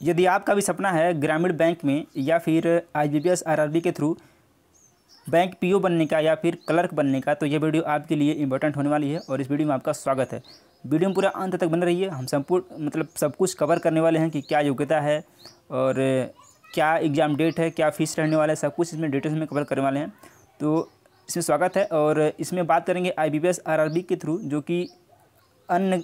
यदि आपका भी सपना है ग्रामीण बैंक में या फिर I B P S R R B के थ्रू बैंक पीओ बनने का या फिर क्लर्क बनने का तो ये वीडियो आपके लिए इंपॉर्टेंट होने वाली है और इस वीडियो में आपका स्वागत है। वीडियो में पूरा अंत तक बन रही है हम संपूर्ण मतलब सब कुछ कवर करने वाले हैं कि क्या योग्यता है और क्या एग्ज़ाम डेट है, क्या फ़ीस रहने वाला है, सब कुछ इसमें डिटेल्स में कवर करने वाले हैं। तो इसमें स्वागत है और इसमें बात करेंगे आई बी के थ्रू, जो कि अन्य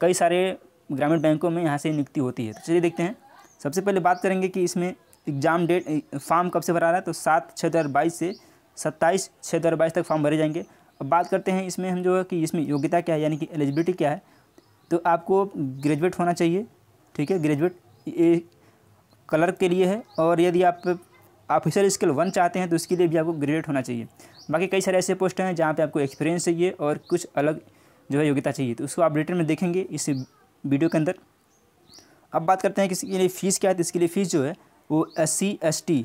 कई सारे ग्रामीण बैंकों में यहाँ से नियुक्ति होती है। तो चलिए देखते हैं। सबसे पहले बात करेंगे कि इसमें एग्ज़ाम डेट फॉर्म कब से भरा रहा है? तो सात छः हज़ार बाईस से सत्ताईस छः हज़ार बाईस तक फॉर्म भरे जाएँगे। अब बात करते हैं इसमें हम जो है कि इसमें योग्यता क्या है, यानी कि एलिजिबिलिटी क्या है? तो आपको ग्रेजुएट होना चाहिए, ठीक है? ग्रेजुएट ये क्लर्क के लिए है और यदि आप ऑफिसर स्किल वन चाहते हैं तो उसके लिए भी आपको ग्रेजुएट होना चाहिए। बाकी कई सारे ऐसे पोस्ट हैं जहाँ पे आपको एक्सपीरियंस चाहिए और कुछ अलग जो है योग्यता चाहिए। तो उसको आप डिटेल में देखेंगे, इस वीडियो के अंदर। अब बात करते हैं कि इसके लिए फ़ीस क्या है तो इसके लिए फ़ीस जो है, वो S C S T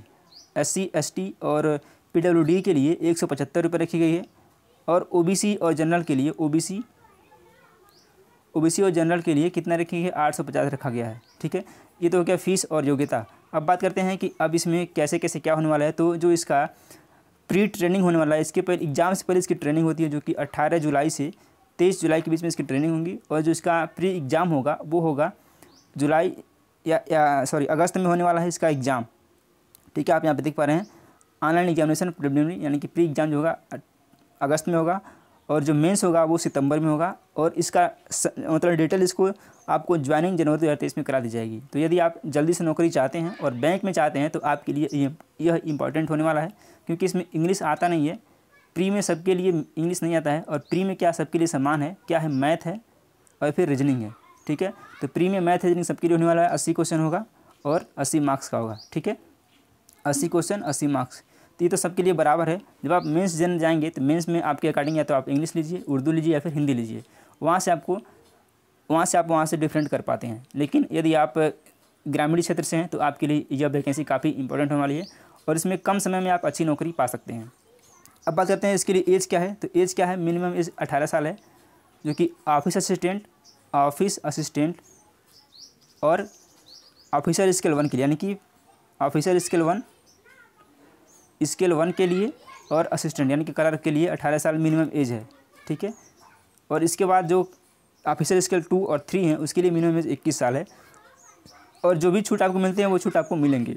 S C S T और पी डब्ल्यू डी के लिए एक सौ पचहत्तर रुपये रखी गई है और ओ बी सी और जनरल के लिए O B C O B C और जनरल के लिए कितना रखी गई है, आठ सौ पचास रखा गया है, ठीक है? ये तो हो गया फ़ीस और योग्यता। अब बात करते हैं कि अब इसमें कैसे कैसे क्या होने वाला है तो जो इसका प्री ट्रेनिंग होने वाला है, इसके पहले एग्ज़ाम से पहले इसकी ट्रेनिंग होती है, जो कि अट्ठारह जुलाई से तेईस जुलाई के बीच में इसकी ट्रेनिंग होगी और जो इसका प्री एग्ज़ाम होगा वो होगा जुलाई या या सॉरी अगस्त में होने वाला है इसका एग्ज़ाम ठीक है आप यहाँ पे देख पा रहे हैं। ऑनलाइन एग्जामिनेशन प्रिलिमिनरी यानी कि प्री एग्ज़ाम जो होगा अगस्त में होगा और जो मेंस होगा वो सितंबर में होगा और इसका स, मतलब डिटेल इसको आपको ज्वाइनिंग जनवरी दो हज़ार तेईस में करा दी जाएगी। तो यदि आप जल्दी से नौकरी चाहते हैं और बैंक में चाहते हैं तो आपके लिए यह इंपॉर्टेंट होने वाला है क्योंकि इसमें इंग्लिश आता नहीं है। प्री में सबके लिए इंग्लिश नहीं आता है और प्री में क्या सबके लिए समान है? क्या है? मैथ है और फिर रीजनिंग है, ठीक है? तो प्री में मैथ रीजनिंग सबके लिए होने वाला है, अस्सी क्वेश्चन होगा और अस्सी मार्क्स का होगा, ठीक है? अस्सी क्वेश्चन, अस्सी मार्क्स। तो ये तो सबके लिए बराबर है। जब आप मेंस जन जाएँगे तो मेंस में आपके अकॉर्डिंग या तो आप इंग्लिश लीजिए, उर्दू लीजिए या फिर हिंदी लीजिए। वहाँ से आपको, वहाँ से आप वहाँ से डिफरेंट कर पाते हैं। लेकिन यदि आप ग्रामीण क्षेत्र से हैं तो आपके लिए यह वैकेंसी काफ़ी इंपॉर्टेंट होने वाली है और इसमें कम समय में आप अच्छी नौकरी पा सकते हैं। अब बात करते हैं इसके लिए एज क्या है? तो एज क्या है? मिनिमम एज अठारह साल है, जो कि ऑफ़िस असिस्टेंट ऑफ़िस असिस्टेंट और ऑफिसर स्केल वन के लिए, यानी कि officer scale one scale one के लिए और असिस्टेंट यानी कि क्लर्क के लिए अठारह साल मिनिमम एज है, ठीक है? और इसके बाद जो ऑफिसर स्केल टू और थ्री हैं, उसके लिए मिनिमम एज इक्कीस साल है। और जो भी छूट आपको मिलते हैं, वो छूट आपको मिलेंगे।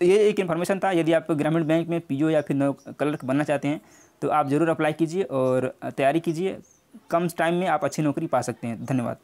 तो ये एक इन्फॉर्मेशन था, यदि आप ग्रामीण बैंक में पीओ या फिर नौ क्लर्क बनना चाहते हैं तो आप ज़रूर अप्लाई कीजिए और तैयारी कीजिए। कम टाइम में आप अच्छी नौकरी पा सकते हैं। धन्यवाद।